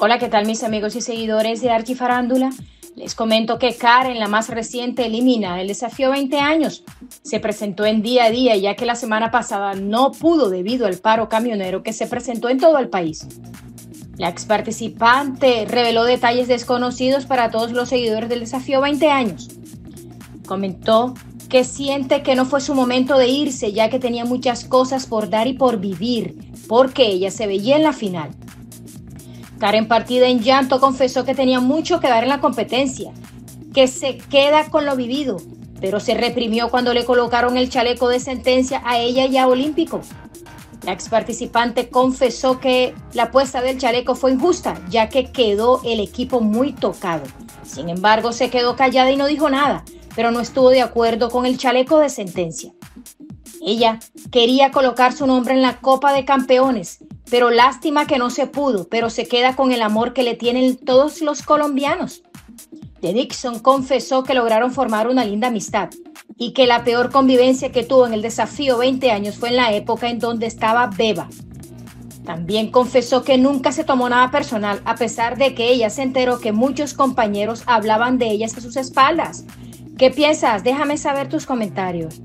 Hola, ¿qué tal mis amigos y seguidores de Archifarándula? Les comento que Karen, la más reciente, elimina el desafío 20 años. Se presentó en día a día ya que la semana pasada no pudo debido al paro camionero que se presentó en todo el país. La ex participante reveló detalles desconocidos para todos los seguidores del desafío 20 años. Comentó que siente que no fue su momento de irse ya que tenía muchas cosas por dar y por vivir, porque ella se veía en la final. Karen partida en llanto confesó que tenía mucho que dar en la competencia, que se queda con lo vivido, pero se reprimió cuando le colocaron el chaleco de sentencia a ella y a Olímpico. La ex participante confesó que la apuesta del chaleco fue injusta, ya que quedó el equipo muy tocado. Sin embargo, se quedó callada y no dijo nada, pero no estuvo de acuerdo con el chaleco de sentencia. Ella quería colocar su nombre en la Copa de Campeones, pero lástima que no se pudo, pero se queda con el amor que le tienen todos los colombianos. De Dixon confesó que lograron formar una linda amistad y que la peor convivencia que tuvo en el desafío 20 años fue en la época en donde estaba Beba. También confesó que nunca se tomó nada personal a pesar de que ella se enteró que muchos compañeros hablaban de ellas a sus espaldas. ¿Qué piensas? Déjame saber tus comentarios.